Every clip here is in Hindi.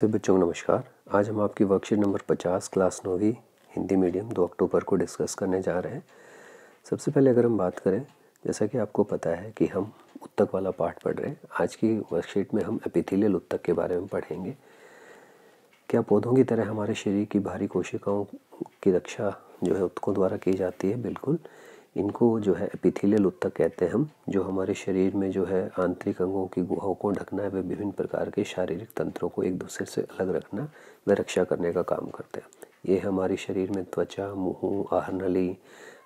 तो बच्चों को नमस्कार। आज हम आपकी वर्कशीट नंबर 50 क्लास नौवीं, हिंदी मीडियम दो अक्टूबर को डिस्कस करने जा रहे हैं। सबसे पहले अगर हम बात करें, जैसा कि आपको पता है कि हम उत्तक वाला पाठ पढ़ रहे हैं। आज की वर्कशीट में हम एपिथेलियल उत्तक के बारे में पढ़ेंगे। क्या पौधों की तरह हमारे शरीर की भारी कोशिकाओं की रक्षा जो है उत्तकों द्वारा की जाती है? बिल्कुल। इनको जो है एपिथेलियल उत्तक कहते हैं हम, जो हमारे शरीर में जो है आंतरिक अंगों की गुहाओं को ढकना है, वे विभिन्न प्रकार के शारीरिक तंत्रों को एक दूसरे से अलग रखना, व रक्षा करने का काम करते हैं। ये हमारे शरीर में त्वचा, मुँह, आहर नली,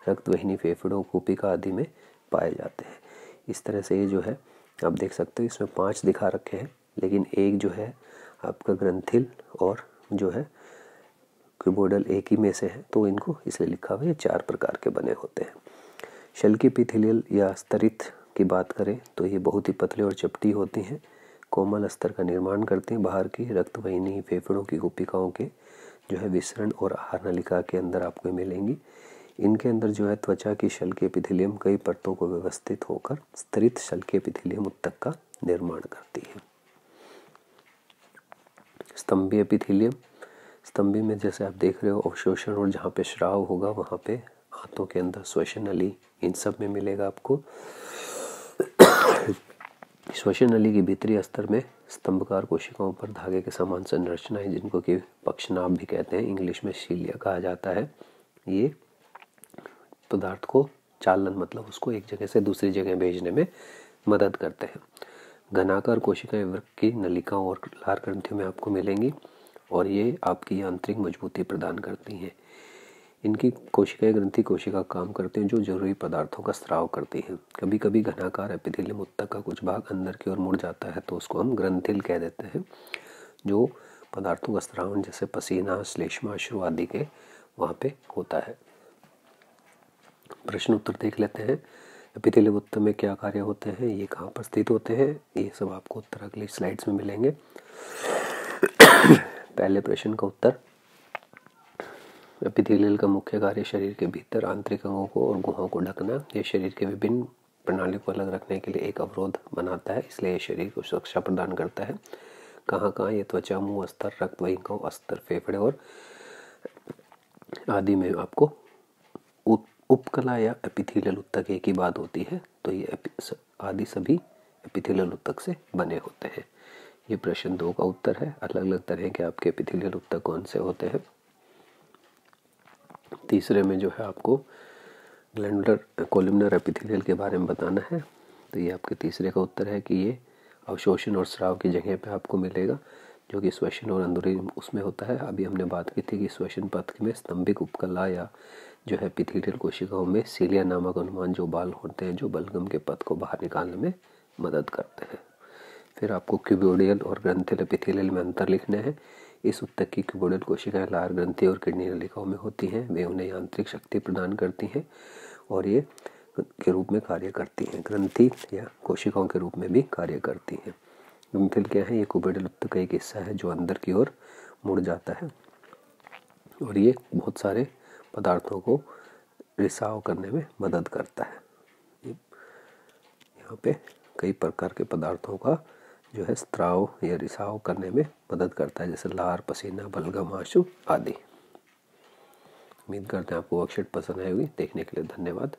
रक्त वहिनी, फेफड़ों, कुपिका आदि में पाए जाते हैं। इस तरह से ये जो है, आप देख सकते हो, इसमें पाँच दिखा रखे हैं, लेकिन एक जो है आपका ग्रंथिल और जो है क्यूबोडल एक ही में से है तो इनको इसलिए लिखा हुआ है चार प्रकार के बने होते हैं। शल की पिथिलियल या स्तरित की बात करें तो ये बहुत ही पतले और चपटी होती हैं। कोमल स्तर का निर्माण करती हैं बाहर की रक्त वहिनी फेफड़ों की गुपिकाओं के जो है विसरण और आहार नलिका के अंदर आपको मिलेंगी। इनके अंदर जो है त्वचा की शल के पिथिलियम कई परतों को व्यवस्थित होकर स्तरित शल के पिथिलियम उत्तक का निर्माण करती है। स्तंभीय एपिथिलियम स्तंभी में जैसे आप देख रहे हो अवशोषण और जहाँ पे श्राव होगा, वहाँ पे हाथों के अंदर श्वसन नली, इन सब में मिलेगा आपको। श्वसन नली के भीतरी स्तर में स्तंभकार कोशिकाओं पर धागे के समान संरचना है, जिनको कि पक्षनाभ भी कहते हैं। इंग्लिश में शीलिया कहा जाता है। ये पदार्थ को चालन मतलब उसको एक जगह से दूसरी जगह भेजने में मदद करते हैं। घनाकार कोशिकाएँ वृक्क की नलिकाओं और लार ग्रंथियों में आपको मिलेंगी, और ये आपकी आंतरिक मजबूती प्रदान करती हैं। इनकी कोशिकाएँ ग्रंथि कोशिका काम करते हैं जो ज़रूरी पदार्थों का स्त्राव करती हैं। कभी कभी घनाकार एपिथेलियम उत्तक का कुछ भाग अंदर की ओर मुड़ जाता है तो उसको हम ग्रंथिल कह देते हैं, जो पदार्थों का स्त्रावन जैसे पसीना, श्लेष्मा, अश्रु आदि के वहाँ पे होता है। प्रश्न उत्तर देख लेते हैं। एपिथेलियम उत्तर में क्या कार्य होते हैं? ये कहाँ पर स्थित होते हैं? ये सब आपको उत्तर अगली स्लाइड्स में मिलेंगे। पहले प्रश्न का उत्तर एपिथेलियल का मुख्य कार्य शरीर के भीतर आंतरिक अंगों को और गुहाओं को ढकना। यह शरीर के विभिन्न प्रणाली को अलग रखने के लिए एक अवरोध बनाता है, इसलिए यह शरीर को सुरक्षा प्रदान करता है। कहाँ कहाँ ये त्वचा, मुँह, अस्तर, रक्त वहिका अस्तर, फेफड़े और आदि में आपको उपकला या एपिथेलियल उत्तक एक ही बात होती है तो ये आदि सभी एपिथेलियल उत्तक से बने होते हैं। ये प्रश्न दो का उत्तर है। अलग अलग तरह के आपके एपिथेलियल उत्तक कौन से होते हैं? तीसरे में जो है आपको ग्लैंडुलर कोलिमनर एपिथेलियल के बारे में बताना है। तो ये आपके तीसरे का उत्तर है कि ये अवशोषण और स्राव की जगह पे आपको मिलेगा, जो कि श्वसन और अंदरूनी उसमें होता है। अभी हमने बात की थी कि श्वसन पथ में स्तंभिक उपकला या जो है पिथीलियल कोशिकाओं में सीलिया नामक अनुमान जो बाल होते हैं, जो बलगम के पथ को बाहर निकालने में मदद करते हैं। फिर आपको क्यूबोडियल और ग्रंथिल एपिथेलियल में अंतर लिखने हैं। इस उत्तक की क्यूबोडल कोशिकाएँ लार ग्रंथि और किडनी नलिकाओं में होती हैं। वे उन्हें यांत्रिक शक्ति प्रदान करती हैं और ये के रूप में कार्य करती हैं। ग्रंथि या कोशिकाओं के रूप में भी कार्य करती हैं। ग्रंथिल क्या है? ये कुबेडल उत्तक का एक हिस्सा है जो अंदर की ओर मुड़ जाता है और ये बहुत सारे पदार्थों को रिसाव करने में मदद करता है। यहाँ पे कई प्रकार के पदार्थों का जो है स्त्राव या रिसाव करने में मदद करता है, जैसे लार, पसीना, बलगम, आँसू आदि। उम्मीद करते हैं आपको वर्कशीट पसंद आई देखने के लिए धन्यवाद।